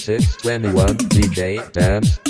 621 DJ Dance.